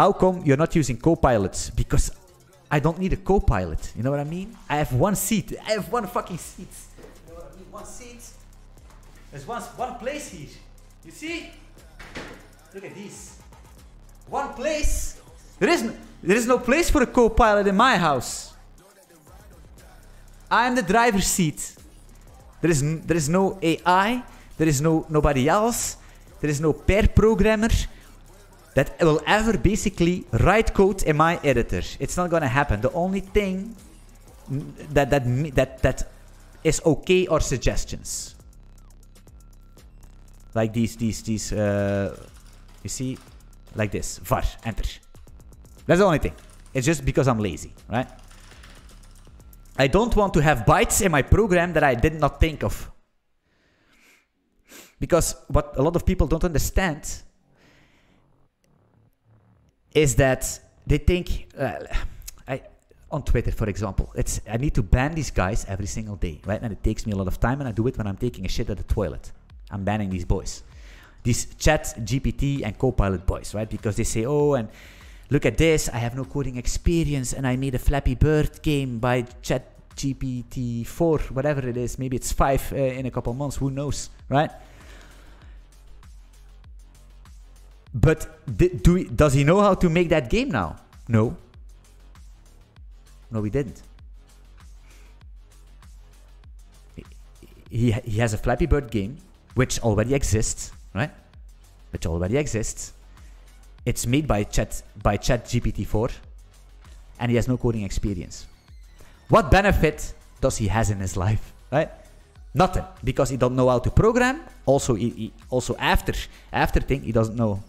How come you're not using co-pilots? Because I don't need a co-pilot. You know what I mean? I have one seat. I have one fucking seat. You know what I mean? One seat. There's one, one place here. You see? Look at this. One place. There is, no, there is no place for a co-pilot in my house. I'm the driver's seat. There is, there is no AI. There is no nobody else. There is no pair programmer that will ever basically write code in my editor. It's not gonna happen. The only thing that that that that is okay are suggestions. Like these these these uh, you see like this var enter. That's the only thing. It's just because I'm lazy, right? I don't want to have bytes in my program that I did not think of. Because what a lot of people don't understand is that they think, uh, I, on Twitter, for example, it's I need to ban these guys every single day, right? And it takes me a lot of time, and I do it when I'm taking a shit at the toilet. I'm banning these boys, these Chat GPT and Copilot boys, right? Because they say, oh, and look at this, I have no coding experience, and I made a Flappy Bird game by Chat GPT 4, whatever it is. Maybe it's 5 uh, in a couple months, who knows, right? But do we, does he know how to make that game now? No. No, he didn't. He, he has a Flappy Bird game, which already exists, right? Which already exists. It's made by Chat by Chat GPT-4, and he has no coding experience. What benefit does he has in his life, right? Nothing, because he don't know how to program. Also, he, he, also after after thing, he doesn't know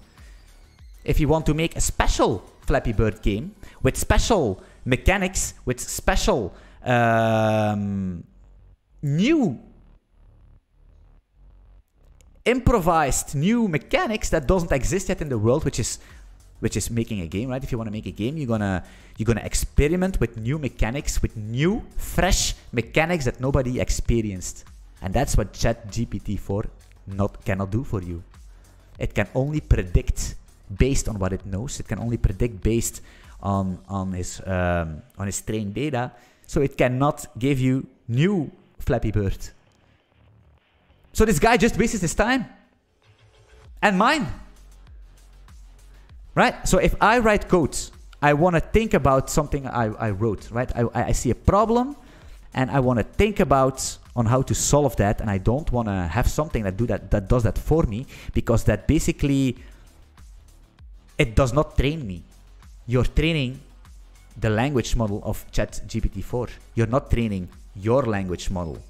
if you want to make a special Flappy Bird game with special mechanics, with special um, new improvised new mechanics that doesn't exist yet in the world, which is which is making a game, right? If you want to make a game, you're gonna you're gonna experiment with new mechanics, with new, fresh mechanics that nobody experienced, and that's what ChatGPT 4 not cannot do for you. It can only predict based on what it knows. It can only predict based on on his um, on his trained data. So it cannot give you new Flappy Bird. So this guy just wastes his time and mine. Right? So if I write code, I want to think about something I, I wrote, right? I, I see a problem and I want to think about on how to solve that and I don't want to have something that do that that does that for me because that basically it does not train me. You're training the language model of ChatGPT 4. You're not training your language model.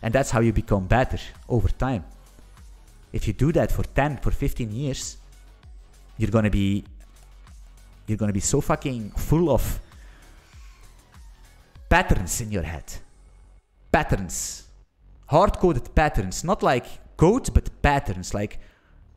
And that's how you become better over time. If you do that for 10, for 15 years, you're gonna be you're gonna be so fucking full of patterns in your head. Patterns. Hard coded patterns. Not like code, but patterns. Like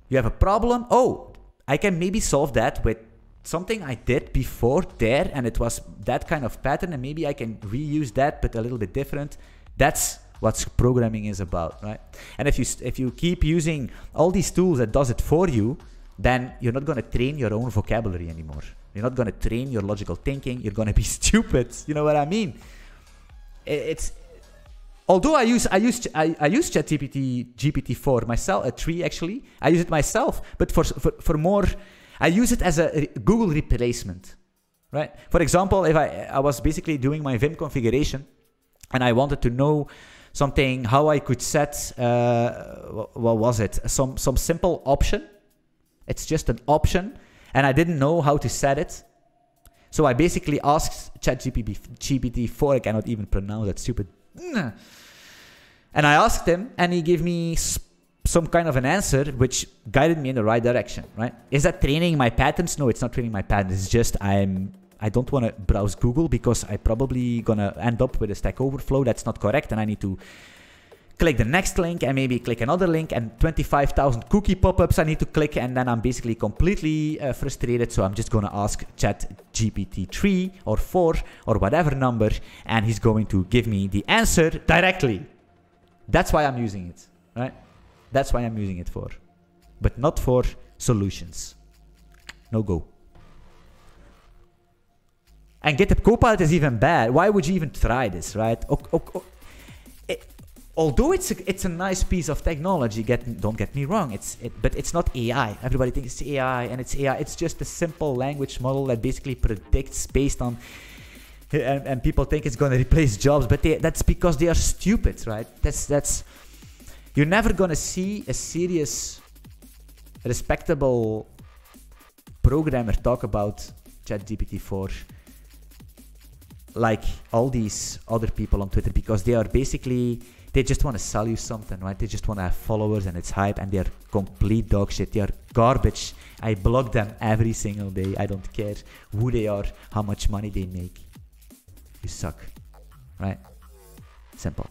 you have a problem. Oh, I can maybe solve that with something I did before there and it was that kind of pattern and maybe I can reuse that but a little bit different. That's what programming is about, right? And if you if you keep using all these tools that does it for you, then you're not going to train your own vocabulary anymore. You're not going to train your logical thinking. You're going to be stupid. You know what I mean? It's although I use I use I, I use ChatGPT GPT four myself, a three actually. I use it myself, but for, for for more, I use it as a Google replacement, right? For example, if I I was basically doing my Vim configuration, and I wanted to know something how I could set uh, what was it some some simple option. It's just an option, and I didn't know how to set it. So I basically asked ChatGPT GPT four. I cannot even pronounce that stupid and I asked him, and he gave me some kind of an answer which guided me in the right direction, right? Is that training my patterns? No, it's not training my patterns. It's just I'm I don't want to browse Google because I probably gonna end up with a Stack Overflow that's not correct, and I need to click the next link and maybe click another link and 25,000 cookie pop-ups I need to click and then I'm basically completely uh, frustrated so I'm just to ask chat GPT 3 or 4 or whatever number and he's going to give me the answer directly. That's why I'm using it, right? That's why I'm using it for. But not for solutions. No go. And GitHub Copilot is even bad. Why would you even try this, right? It, eh, although it's a, it's a nice piece of technology, get don't get me wrong, it's it, but it's not AI. Everybody thinks it's AI, and it's AI. It's just a simple language model that basically predicts based on. And, and people think it's going to replace jobs, but they, that's because they are stupid, right? That's that's. You're never going to see a serious, respectable programmer talk about ChatGPT 4 like all these other people on Twitter because they are basically they just want to sell you something, right? They just want to have followers and it's hype and they're complete dog shit. They are garbage. I block them every single day. I don't care who they are, how much money they make. You suck, right? Simple.